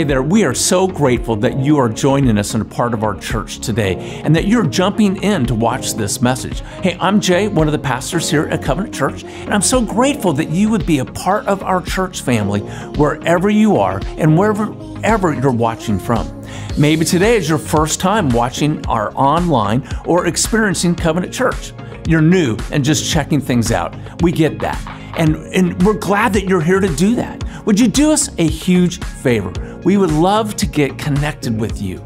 Hey there, we are so grateful that you are joining us and a part of our church today and that you're jumping in to watch this message. Hey, I'm Jay, one of the pastors here at Covenant Church, and I'm so grateful that you would be a part of our church family wherever you are and wherever ever you're watching from. Maybe today is your first time watching our online or experiencing Covenant Church. You're new and just checking things out. We get that. And, and we're glad that you're here to do that. Would you do us a huge favor? We would love to get connected with you.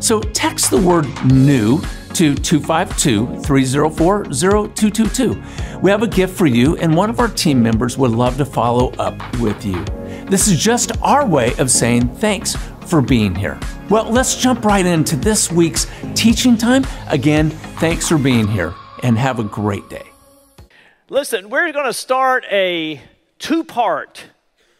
So text the word new to 252 304 0222. We have a gift for you, and one of our team members would love to follow up with you. This is just our way of saying thanks for being here. Well, let's jump right into this week's teaching time. Again, thanks for being here, and have a great day. Listen, we're going to start a two part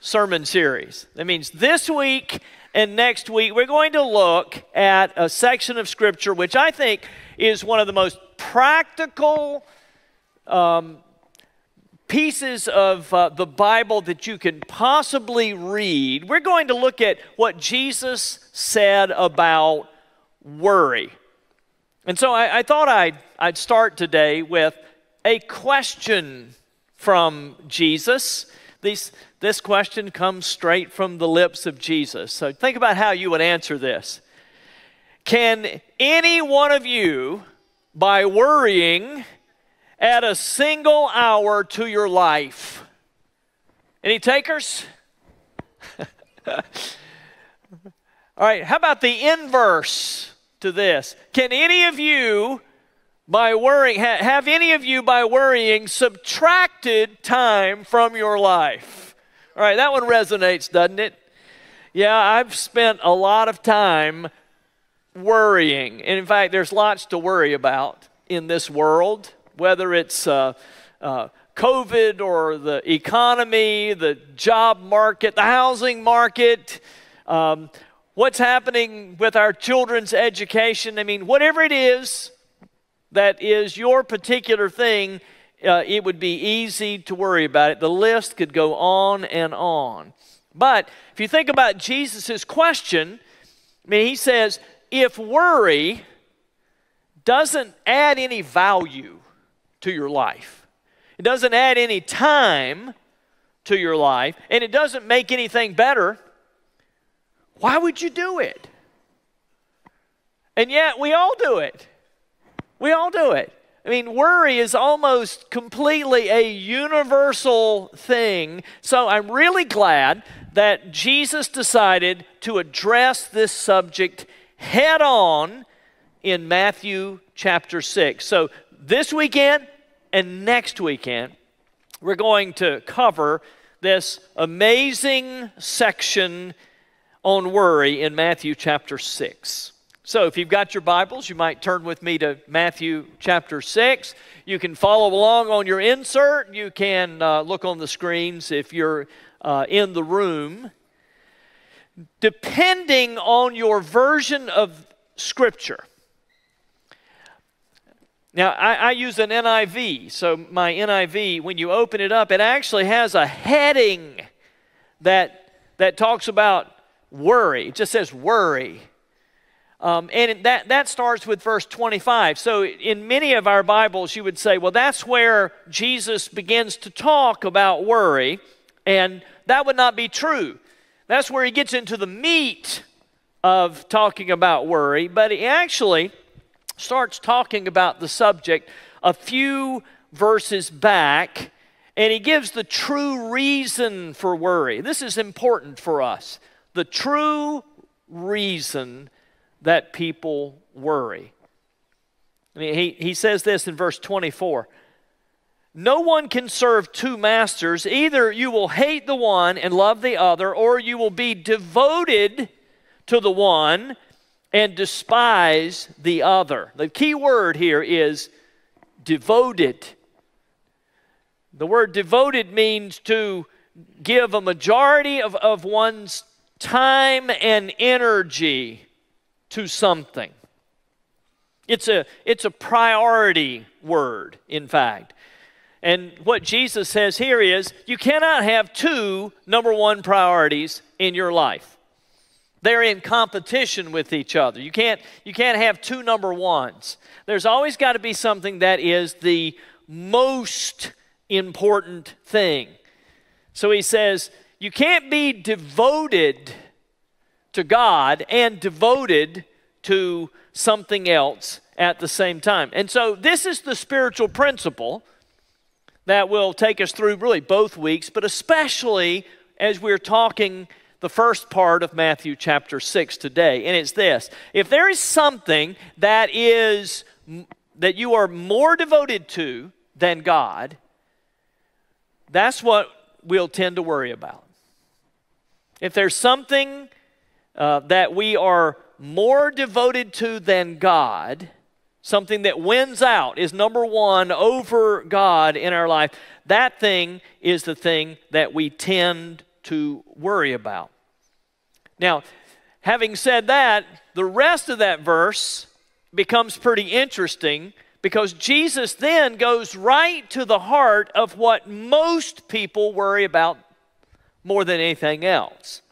sermon series. That means this week and next week, we're going to look at a section of Scripture which I think is one of the most practical um, pieces of uh, the Bible that you can possibly read. We're going to look at what Jesus said about worry. And so I, I thought I'd, I'd start today with a question from Jesus. These, this question comes straight from the lips of Jesus. So think about how you would answer this. Can any one of you, by worrying, add a single hour to your life? Any takers? All right, how about the inverse to this? Can any of you, by worrying, ha- have any of you, by worrying, subtracted time from your life? All right, that one resonates, doesn't it? Yeah, I've spent a lot of time worrying. And in fact, there's lots to worry about in this world, whether it's uh, uh, COVID or the economy, the job market, the housing market, um, what's happening with our children's education. I mean, whatever it is that is your particular thing, uh, it would be easy to worry about it. The list could go on and on. But if you think about Jesus' question, I mean, he says, if worry doesn't add any value to your life, it doesn't add any time to your life, and it doesn't make anything better, why would you do it? And yet, we all do it. We all do it. I mean, worry is almost completely a universal thing. So I'm really glad that Jesus decided to address this subject head on in Matthew chapter 6. So this weekend and next weekend, we're going to cover this amazing section on worry in Matthew chapter 6. So, if you've got your Bibles, you might turn with me to Matthew chapter 6. You can follow along on your insert. You can uh, look on the screens if you're uh, in the room. Depending on your version of Scripture. Now, I, I use an NIV, so my NIV, when you open it up, it actually has a heading that, that talks about worry. It just says worry. Um, and that, that starts with verse 25. So, in many of our Bibles, you would say, well, that's where Jesus begins to talk about worry. And that would not be true. That's where he gets into the meat of talking about worry. But he actually starts talking about the subject a few verses back. And he gives the true reason for worry. This is important for us. The true reason that people worry. I mean, he, he says this in verse 24 No one can serve two masters. Either you will hate the one and love the other, or you will be devoted to the one and despise the other. The key word here is devoted. The word devoted means to give a majority of, of one's time and energy to something. It's a, it's a priority word, in fact. And what Jesus says here is you cannot have two number one priorities in your life. they're in competition with each other. You can't, you can't have two number ones. There's always got to be something that is the most important thing. So he says, you can't be devoted to God and devoted to something else at the same time. And so this is the spiritual principle that will take us through really both weeks, but especially as we're talking the first part of Matthew chapter 6 today. And it's this if there is something that is that you are more devoted to than God, that's what we'll tend to worry about. If there's something uh, that we are more devoted to than God, something that wins out, is number one over God in our life, that thing is the thing that we tend to worry about. Now, having said that, the rest of that verse becomes pretty interesting because Jesus then goes right to the heart of what most people worry about more than anything else.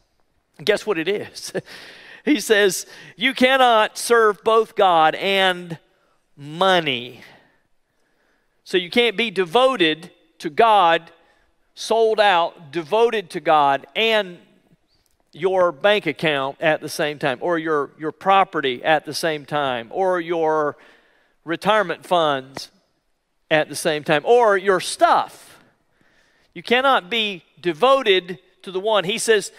Guess what it is? he says, You cannot serve both God and money. So you can't be devoted to God, sold out, devoted to God, and your bank account at the same time, or your, your property at the same time, or your retirement funds at the same time, or your stuff. You cannot be devoted to the one. He says,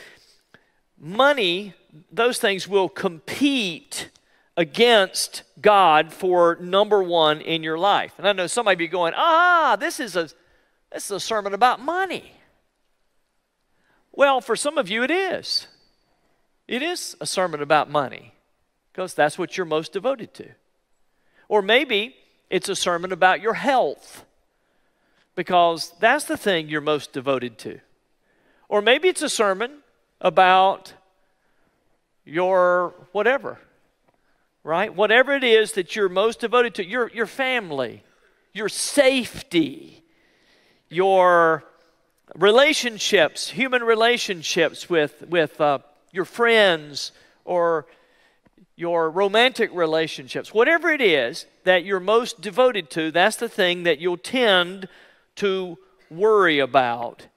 money, those things will compete against God for number one in your life. And I know somebody be going, ah, this is a this is a sermon about money. Well, for some of you it is. It is a sermon about money because that's what you're most devoted to. Or maybe it's a sermon about your health because that's the thing you're most devoted to. Or maybe it's a sermon about your whatever right? Whatever it is that you're most devoted to, your, your family, your safety, your relationships, human relationships with, with uh, your friends or your romantic relationships, whatever it is that you're most devoted to, that's the thing that you'll tend to worry about.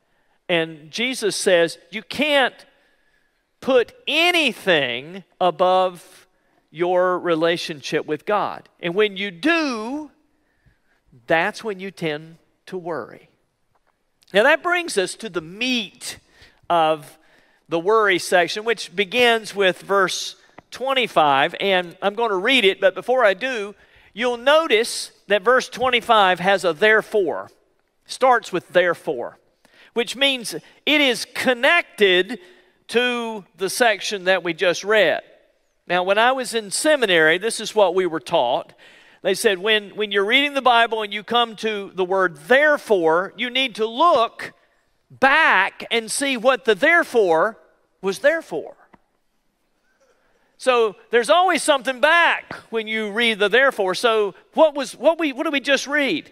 And Jesus says you can't put anything above your relationship with God. And when you do, that's when you tend to worry. Now, that brings us to the meat of the worry section, which begins with verse 25. And I'm going to read it, but before I do, you'll notice that verse 25 has a therefore, starts with therefore, which means it is connected to the section that we just read. Now, when I was in seminary, this is what we were taught. They said when, when you're reading the Bible and you come to the word therefore, you need to look back and see what the therefore was there for. So there's always something back when you read the therefore. So what was what we what did we just read?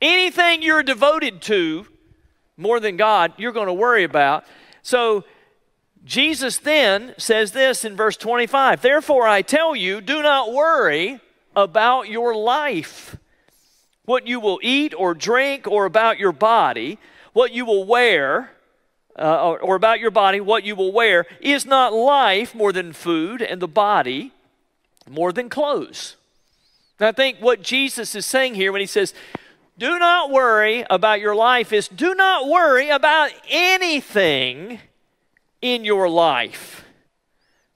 Anything you're devoted to more than God, you're going to worry about. So Jesus then says this in verse 25 Therefore, I tell you, do not worry about your life, what you will eat or drink, or about your body, what you will wear. Uh, or, or about your body, what you will wear, is not life more than food, and the body more than clothes. And I think what Jesus is saying here when he says, do not worry about your life, is do not worry about anything in your life.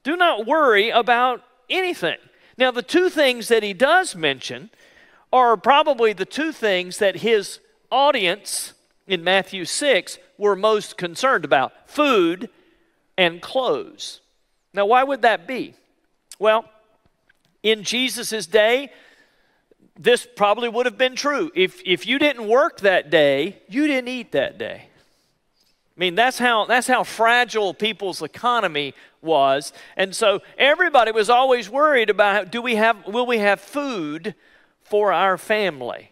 Do not worry about anything. Now, the two things that he does mention are probably the two things that his audience in Matthew 6 were most concerned about food and clothes. Now, why would that be? Well, in Jesus' day, this probably would have been true. If, if you didn't work that day, you didn't eat that day. I mean, that's how, that's how fragile people's economy was. And so everybody was always worried about do we have, will we have food for our family?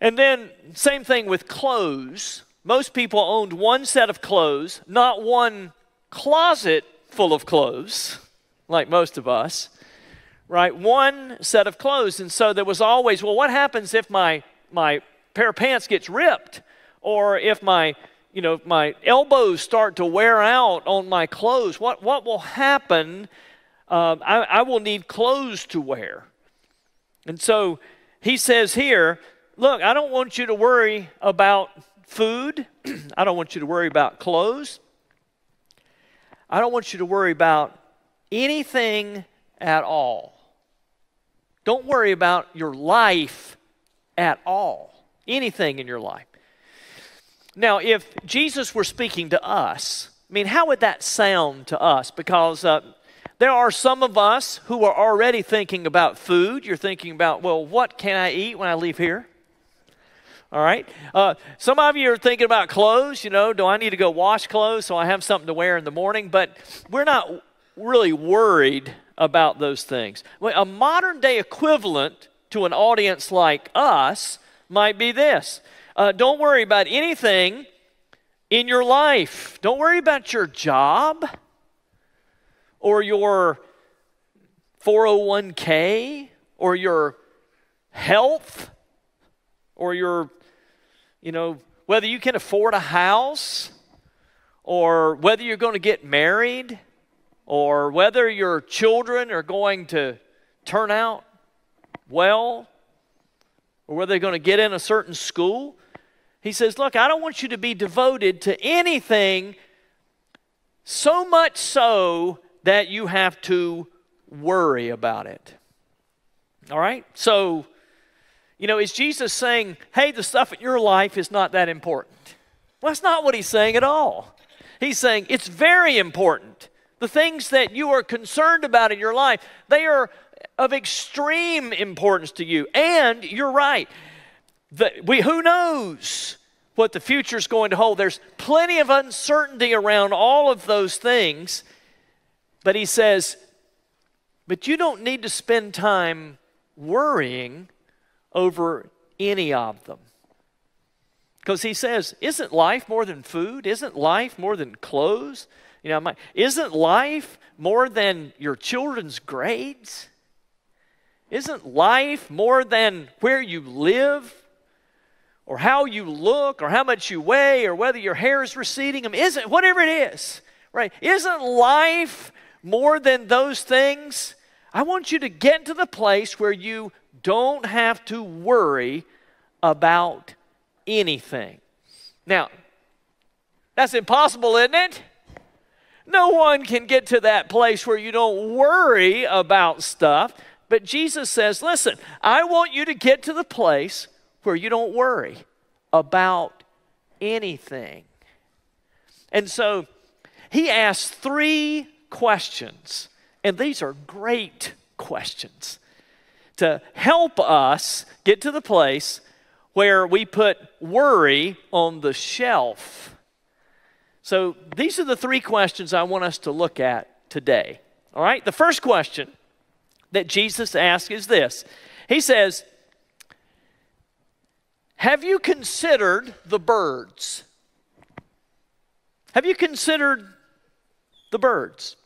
And then, same thing with clothes. Most people owned one set of clothes, not one closet full of clothes, like most of us, right? One set of clothes. And so there was always, well, what happens if my, my pair of pants gets ripped? Or if my, you know, my elbows start to wear out on my clothes? What, what will happen? Um, I, I will need clothes to wear. And so he says here, look, I don't want you to worry about food. I don't want you to worry about clothes. I don't want you to worry about anything at all. Don't worry about your life at all. Anything in your life. Now, if Jesus were speaking to us, I mean, how would that sound to us? Because uh, there are some of us who are already thinking about food. You're thinking about, well, what can I eat when I leave here? All right. Uh, some of you are thinking about clothes. You know, do I need to go wash clothes so I have something to wear in the morning? But we're not really worried about those things. A modern day equivalent to an audience like us might be this uh, don't worry about anything in your life, don't worry about your job or your 401k or your health or your you know, whether you can afford a house or whether you're going to get married or whether your children are going to turn out well or whether they're going to get in a certain school. He says, Look, I don't want you to be devoted to anything so much so that you have to worry about it. All right? So, you know, is Jesus saying, hey, the stuff in your life is not that important? Well, that's not what he's saying at all. He's saying it's very important. The things that you are concerned about in your life, they are of extreme importance to you. And you're right. The, we, who knows what the future is going to hold? There's plenty of uncertainty around all of those things. But he says, but you don't need to spend time worrying over any of them. Because he says, Isn't life more than food? Isn't life more than clothes? You know, my, isn't life more than your children's grades? Isn't life more than where you live? Or how you look, or how much you weigh, or whether your hair is receding? I mean, isn't whatever it is, right? Isn't life more than those things? I want you to get to the place where you don't have to worry about anything. Now, that's impossible, isn't it? No one can get to that place where you don't worry about stuff. But Jesus says, listen, I want you to get to the place where you don't worry about anything. And so he asks three questions, and these are great questions to help us get to the place where we put worry on the shelf. So these are the three questions I want us to look at today. All right? The first question that Jesus asks is this He says, Have you considered the birds? Have you considered the birds?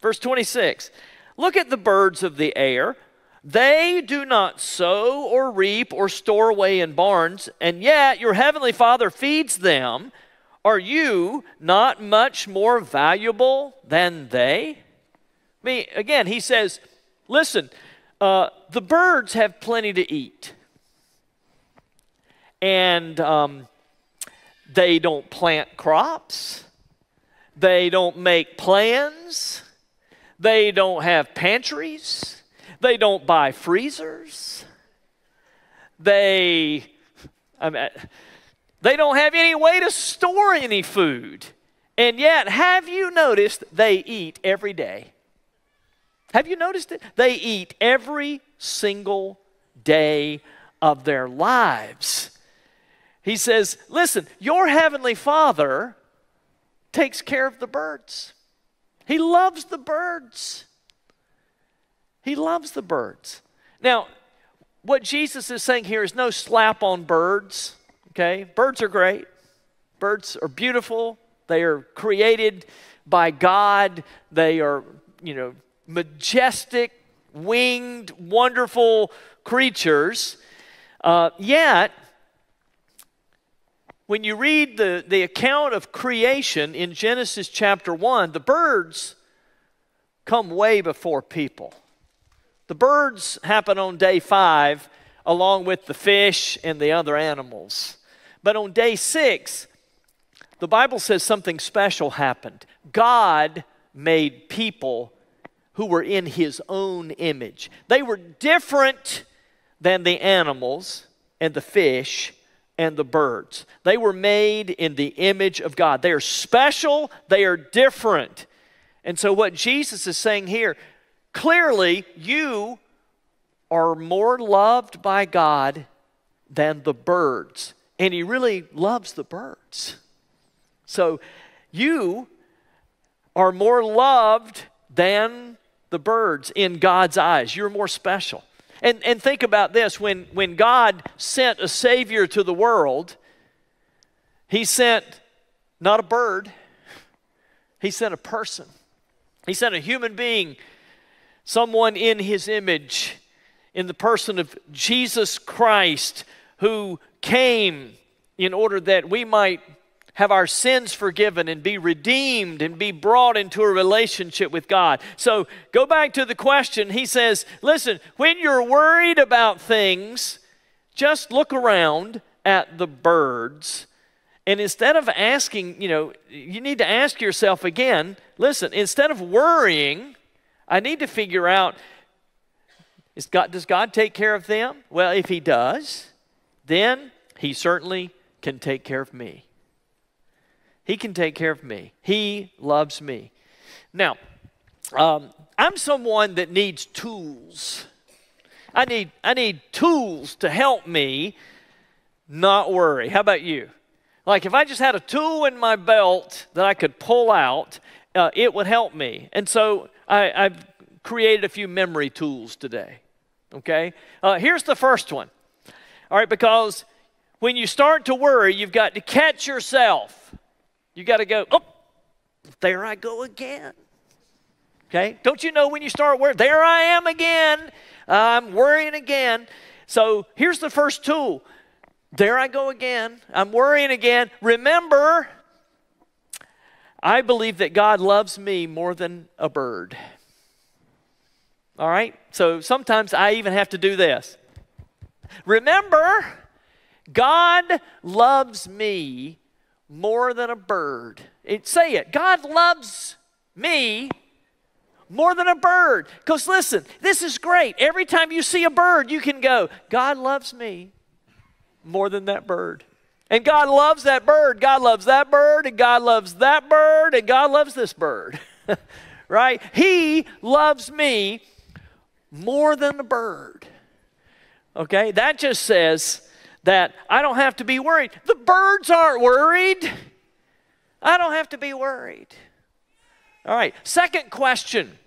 Verse 26 Look at the birds of the air. They do not sow or reap or store away in barns, and yet your heavenly Father feeds them. Are you not much more valuable than they? I mean, again, he says, listen, uh, the birds have plenty to eat. And um, they don't plant crops, they don't make plans, they don't have pantries. They don't buy freezers. They, I mean, they don't have any way to store any food. And yet, have you noticed they eat every day? Have you noticed it? They eat every single day of their lives. He says, Listen, your heavenly Father takes care of the birds, He loves the birds. He loves the birds. Now, what Jesus is saying here is no slap on birds, okay? Birds are great. Birds are beautiful. They are created by God. They are, you know, majestic, winged, wonderful creatures. Uh, yet, when you read the, the account of creation in Genesis chapter 1, the birds come way before people. The birds happen on day five, along with the fish and the other animals. But on day six, the Bible says something special happened. God made people who were in his own image. They were different than the animals and the fish and the birds. They were made in the image of God. They are special, they are different. And so, what Jesus is saying here clearly, you are more loved by God than the birds. And He really loves the birds. So, you are more loved than the birds in God's eyes. You're more special. And, and think about this when, when God sent a Savior to the world, He sent not a bird, He sent a person. He sent a human being, someone in His image, in the person of Jesus Christ, who came in order that we might have our sins forgiven and be redeemed and be brought into a relationship with God. So go back to the question. He says, Listen, when you're worried about things, just look around at the birds. And instead of asking, you know, you need to ask yourself again listen, instead of worrying, I need to figure out God, does God take care of them? Well, if He does, then He certainly can take care of me. He can take care of me. He loves me. Now, um, I'm someone that needs tools. I need, I need tools to help me not worry. How about you? Like if I just had a tool in my belt that I could pull out, uh, it would help me. And so I, have created a few memory tools today. Okay? Uh, here's the first one. All right, because when you start to worry, you've got to catch yourself. You got to go, oh, there I go again. Okay? Don't you know when you start worrying, there I am again. I'm worrying again. So here's the first tool. There I go again. I'm worrying again. Remember, I believe that God loves me more than a bird. All right? So sometimes I even have to do this. Remember, God loves me more than a bird. It, say it. God loves me more than a bird. Because listen, this is great. Every time you see a bird, you can go, God loves me more than that bird. And God loves that bird. God loves that bird, and God loves that bird, and God loves this bird. right? He loves me more than a bird. Okay? That just says that I don't have to be worried. The birds aren't worried. I don't have to be worried. All right, second question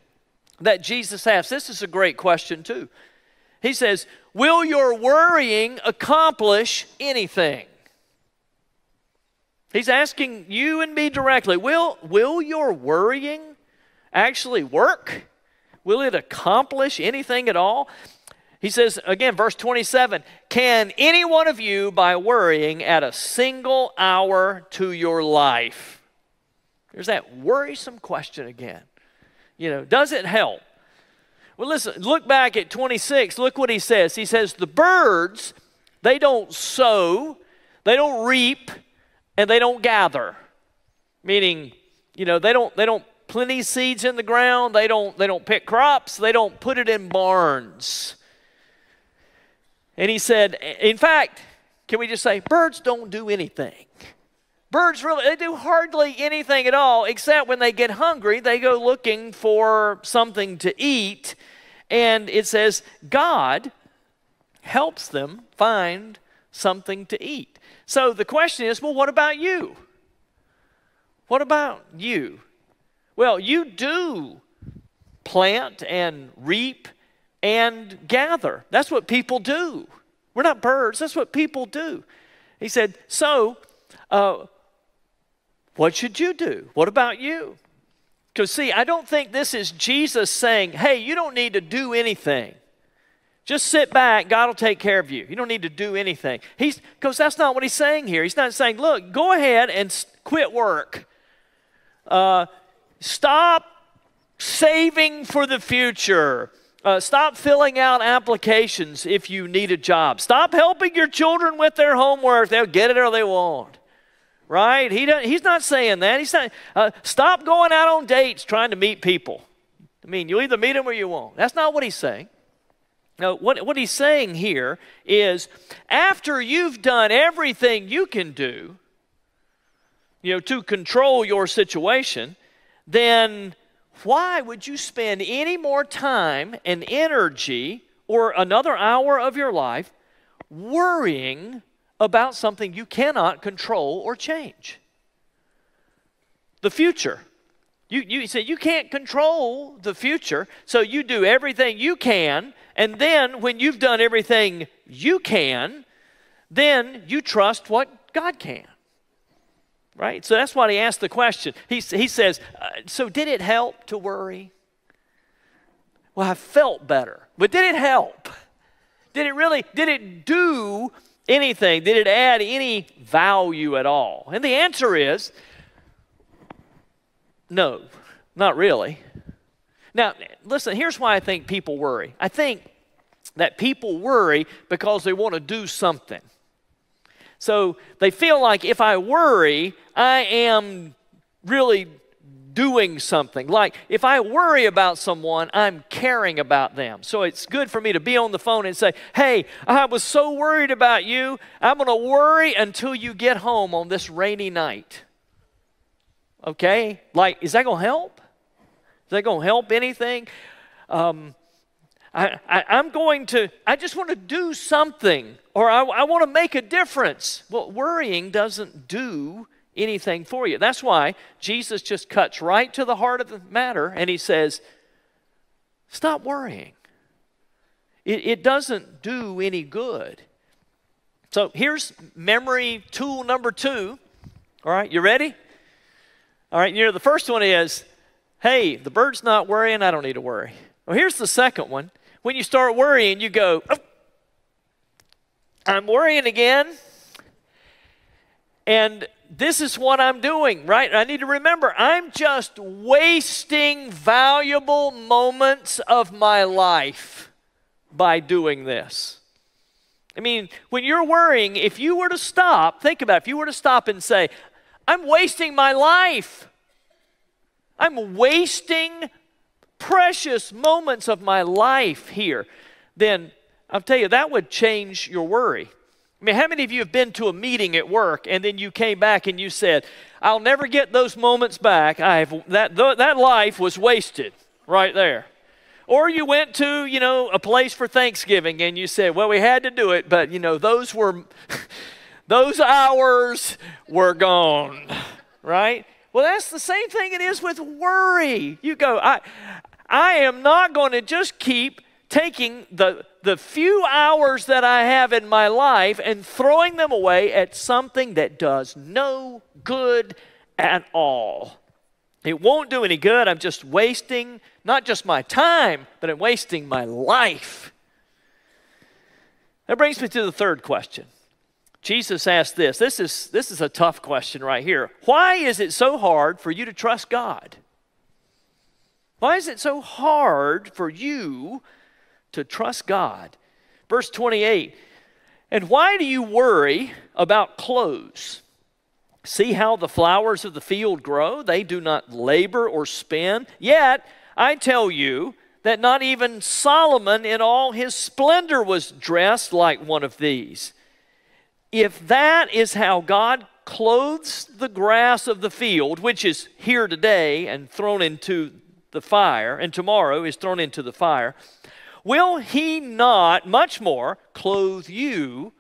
that Jesus asks. This is a great question, too. He says, Will your worrying accomplish anything? He's asking you and me directly Will, will your worrying actually work? Will it accomplish anything at all? He says, again, verse 27 Can any one of you, by worrying, add a single hour to your life? There's that worrisome question again. You know, does it help? Well, listen, look back at 26. Look what he says. He says, The birds, they don't sow, they don't reap, and they don't gather. Meaning, you know, they don't, they don't plenty seeds in the ground, they don't, they don't pick crops, they don't put it in barns. And he said, in fact, can we just say, birds don't do anything. Birds really, they do hardly anything at all, except when they get hungry, they go looking for something to eat. And it says, God helps them find something to eat. So the question is, well, what about you? What about you? Well, you do plant and reap and gather. That's what people do. We're not birds, that's what people do. He said, So, uh, what should you do? What about you? Because, see, I don't think this is Jesus saying, hey, you don't need to do anything. Just sit back, God will take care of you. You don't need to do anything. He's because that's not what he's saying here. He's not saying, look, go ahead and quit work. Uh, stop saving for the future. Uh, stop filling out applications if you need a job. Stop helping your children with their homework. They'll get it or they won't right? He doesn't, he's not saying that. He's saying, uh, stop going out on dates trying to meet people. I mean, you either meet them or you won't. That's not what he's saying. No, what, what he's saying here is after you've done everything you can do, you know, to control your situation, then why would you spend any more time and energy or another hour of your life worrying about something you cannot control or change. The future. You, you say you can't control the future, so you do everything you can, and then when you've done everything you can, then you trust what God can. Right? So that's why he asked the question. He, he says, uh, So did it help to worry? Well, I felt better, but did it help? Did it really, did it do anything? Did it add any value at all? And the answer is no, not really. Now, listen, here's why I think people worry. I think that people worry because they want to do something. So they feel like if I worry, I am really doing something. Like if I worry about someone, I'm caring about them. So it's good for me to be on the phone and say, Hey, I was so worried about you. I'm going to worry until you get home on this rainy night. Okay? Like, is that going to help? Is that going to help anything? Um, I, am going to, I just want to do something or I, I want to make a difference. Well, worrying doesn't do anything for you. That's why Jesus just cuts right to the heart of the matter and he says, Stop worrying. It, it doesn't do any good. So here's memory tool number two. All right, you ready? All right, you know, the first one is hey, the bird's not worrying, I don't need to worry. Well, here's the second one. When you start worrying, you go, oh, I'm worrying again. And this is what I'm doing, right? I need to remember I'm just wasting valuable moments of my life by doing this. I mean, when you're worrying, if you were to stop, think about it, if you were to stop and say, I'm wasting my life. I'm wasting precious moments of my life here. Then I'll tell you, that would change your worry. I mean, how many of you have been to a meeting at work and then you came back and you said, I'll never get those moments back. I have, that, that life was wasted right there. Or you went to, you know, a place for Thanksgiving and you said, well, we had to do it, but, you know, those were, those hours were gone, right? Well, that's the same thing it is with worry. You go, I, I am not going to just keep taking the, the few hours that I have in my life and throwing them away at something that does no good at all. It won't do any good. I'm just wasting not just my time, but I'm wasting my life. That brings me to the third question. Jesus asked this. This is, this is a tough question right here. Why is it so hard for you to trust God? Why is it so hard for you to trust God. Verse 28 And why do you worry about clothes? See how the flowers of the field grow? They do not labor or spin. Yet, I tell you that not even Solomon in all his splendor was dressed like one of these. If that is how God clothes the grass of the field, which is here today and thrown into the fire, and tomorrow is thrown into the fire, Will he not much more clothe you,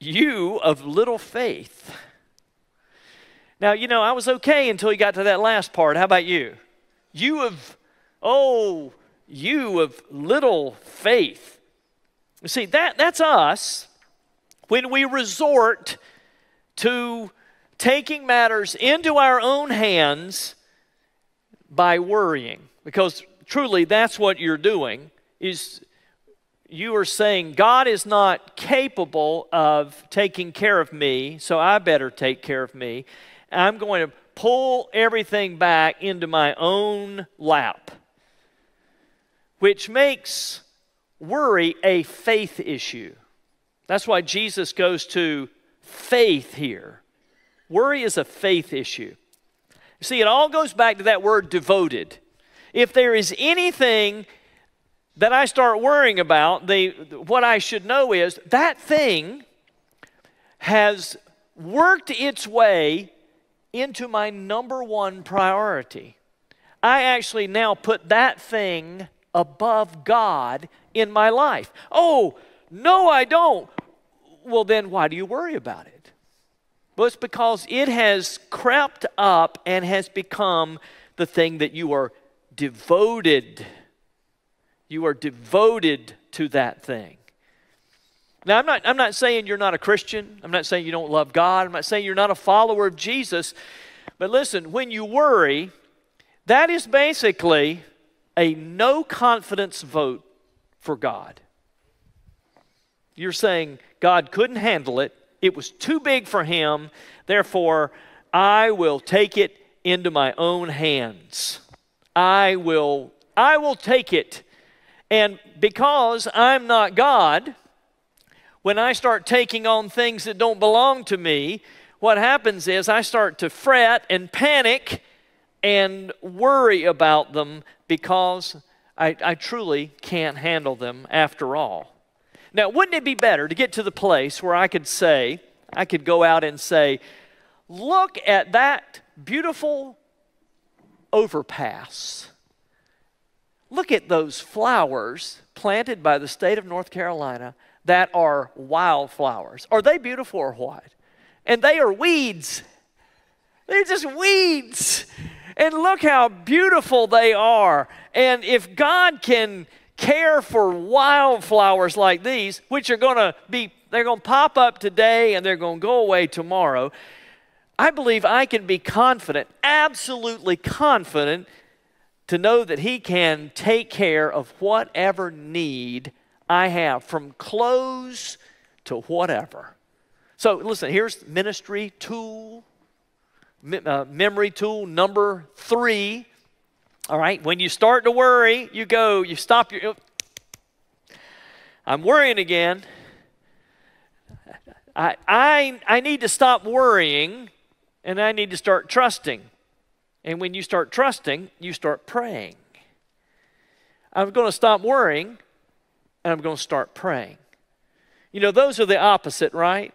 you of little faith? Now, you know, I was okay until he got to that last part. How about you? You of, oh, you of little faith. See, that, that's us when we resort to taking matters into our own hands by worrying. Because truly that's what you're doing is you are saying God is not capable of taking care of me, so I better take care of me. I'm going to pull everything back into my own lap, which makes worry a faith issue. That's why Jesus goes to faith here. Worry is a faith issue. See, it all goes back to that word devoted. If there is anything that I start worrying about, the, what I should know is that thing has worked its way into my number one priority. I actually now put that thing above God in my life. Oh, no, I don't. Well, then why do you worry about it? Well, it's because it has crept up and has become the thing that you are devoted. You are devoted to that thing. Now, I'm not, I'm not saying you're not a Christian. I'm not saying you don't love God. I'm not saying you're not a follower of Jesus. But listen, when you worry, that is basically a no confidence vote for God. You're saying God couldn't handle it, it was too big for him, therefore, I will take it into my own hands. I will I will take it. And because I'm not God, when I start taking on things that don't belong to me, what happens is I start to fret and panic and worry about them because I, I truly can't handle them after all. Now, wouldn't it be better to get to the place where I could say, I could go out and say, look at that beautiful overpass. Look at those flowers planted by the state of North Carolina that are wildflowers. Are they beautiful or what? And they are weeds. They're just weeds. And look how beautiful they are. And if God can care for wildflowers like these, which are going to be, they're going to pop up today and they're going to go away tomorrow, I believe I can be confident, absolutely confident, to know that He can take care of whatever need I have, from clothes to whatever. So, listen, here's ministry tool, uh, memory tool number three. All right, when you start to worry, you go, you stop your. I'm worrying again. I, I, I need to stop worrying and I need to start trusting. And when you start trusting, you start praying. I'm going to stop worrying and I'm going to start praying. You know, those are the opposite, right?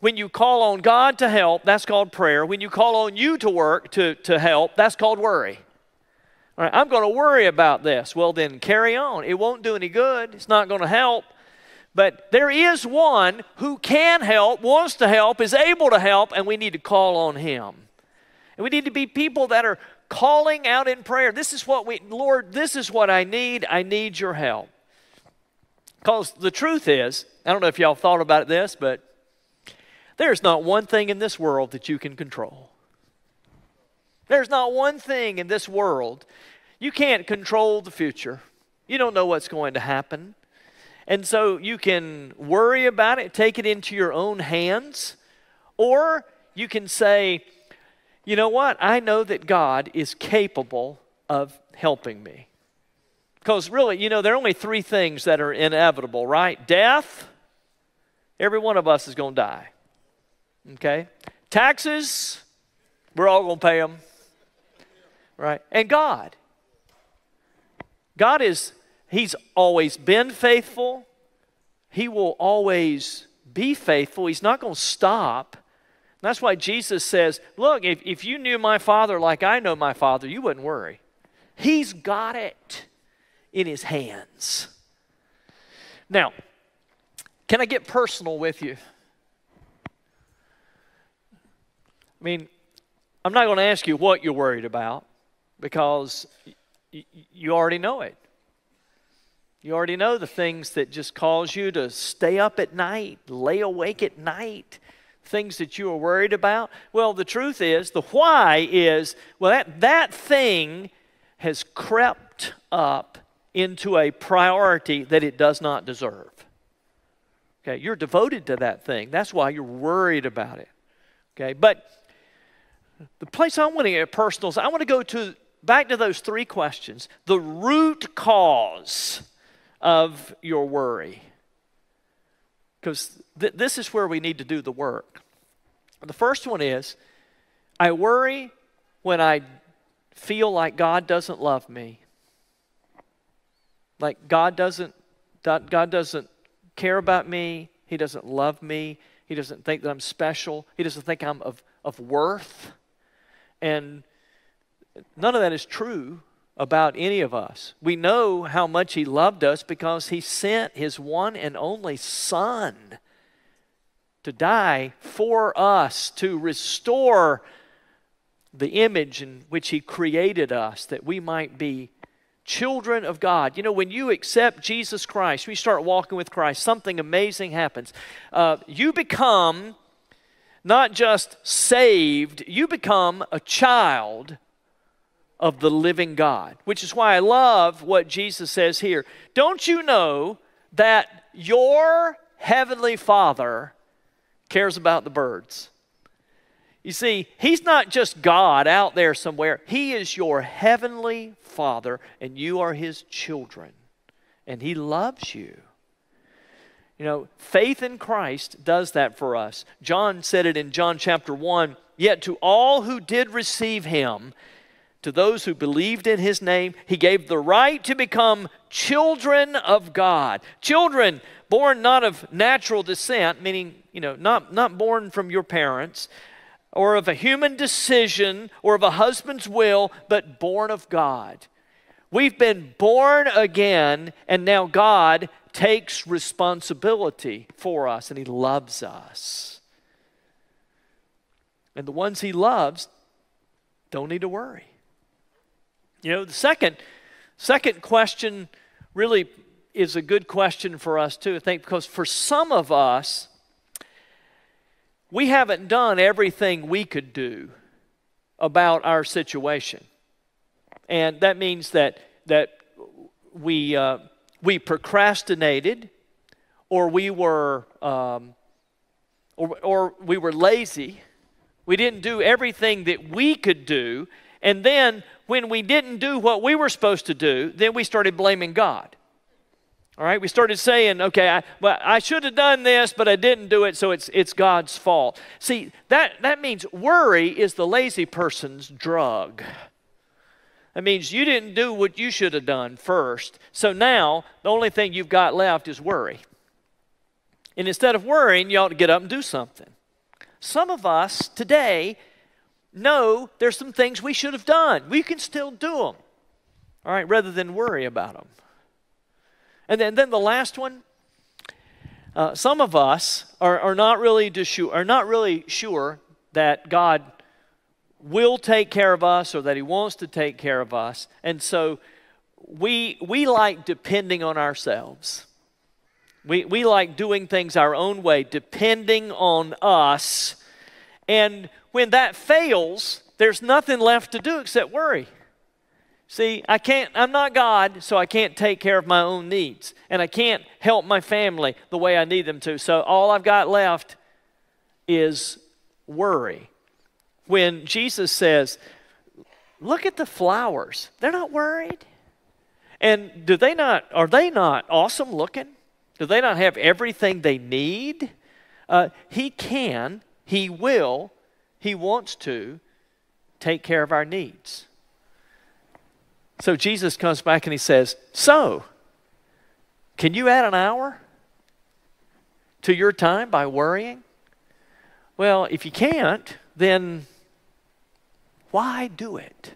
When you call on God to help, that's called prayer. When you call on you to work to, to help, that's called worry. All right, I'm going to worry about this. Well, then carry on. It won't do any good, it's not going to help. But there is one who can help, wants to help, is able to help, and we need to call on him. And we need to be people that are calling out in prayer. This is what we, Lord, this is what I need. I need your help. Because the truth is, I don't know if y'all thought about this, but there's not one thing in this world that you can control. There's not one thing in this world. You can't control the future. You don't know what's going to happen. And so you can worry about it, take it into your own hands, or you can say, you know what? I know that God is capable of helping me. Because really, you know, there are only three things that are inevitable, right? Death, every one of us is going to die. Okay? Taxes, we're all going to pay them right? And God. God is, He's always been faithful. He will always be faithful. He's not going to stop. That's why Jesus says, Look, if, if you knew my Father like I know my Father, you wouldn't worry. He's got it in His hands. Now, can I get personal with you? I mean, I'm not going to ask you what you're worried about because y- you already know it. You already know the things that just cause you to stay up at night, lay awake at night, things that you are worried about? Well, the truth is, the why is, well, that, that thing has crept up into a priority that it does not deserve. Okay, you're devoted to that thing. That's why you're worried about it. Okay, but the place I want to get personal is I want to go to back to those three questions. The root cause of your worry. Because th- this is where we need to do the work. The first one is I worry when I feel like God doesn't love me. Like God doesn't God doesn't care about me. He doesn't love me. He doesn't think that I'm special. He doesn't think I'm of, of worth. And none of that is true about any of us. We know how much He loved us because He sent His one and only Son to die for us, to restore the image in which He created us, that we might be children of God. You know, when you accept Jesus Christ, we start walking with Christ, something amazing happens. Uh, you become not just saved, you become a child of the living God, which is why I love what Jesus says here. Don't you know that your heavenly Father cares about the birds? You see, He's not just God out there somewhere, He is your heavenly Father, and you are His children, and He loves you. You know, faith in Christ does that for us. John said it in John chapter 1 Yet to all who did receive Him, to those who believed in his name, he gave the right to become children of God. Children born not of natural descent, meaning, you know, not, not born from your parents, or of a human decision, or of a husband's will, but born of God. We've been born again, and now God takes responsibility for us, and He loves us. And the ones He loves don't need to worry. You know, the second, second question really is a good question for us too, I think, because for some of us, we haven't done everything we could do about our situation. And that means that, that we, uh, we procrastinated or we were, um, or, or we were lazy. We didn't do everything that we could do. And then when we didn't do what we were supposed to do, then we started blaming God. All right, we started saying, okay, I, well, I should have done this, but I didn't do it, so it's, it's God's fault. See, that, that means worry is the lazy person's drug. That means you didn't do what you should have done first. So now, the only thing you've got left is worry. And instead of worrying, you ought to get up and do something. Some of us today know there's some things we should have done. We can still do them, all right, rather than worry about them. And then, then the last one, uh, some of us are, are, not really sure, are not really sure that God will take care of us or that He wants to take care of us. And so we, we like depending on ourselves. We, we like doing things our own way, depending on us. And when that fails, there's nothing left to do except worry. See, I can't, I'm not God, so I can't take care of my own needs. And I can't help my family the way I need them to. So all I've got left is worry. When Jesus says, Look at the flowers, they're not worried. And do they not, are they not awesome looking? Do they not have everything they need? Uh, he can, He will, he wants to take care of our needs. So Jesus comes back and he says, So, can you add an hour to your time by worrying? Well, if you can't, then why do it?